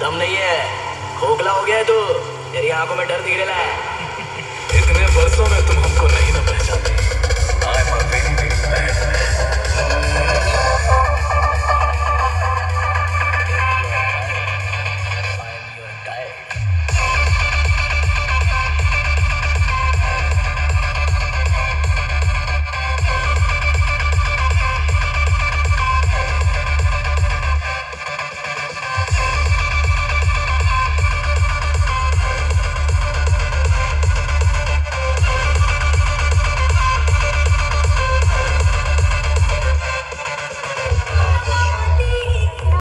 दम नहीं है। खोखला हो गया है तू। तेरी आँखों में डर दिख रहा है।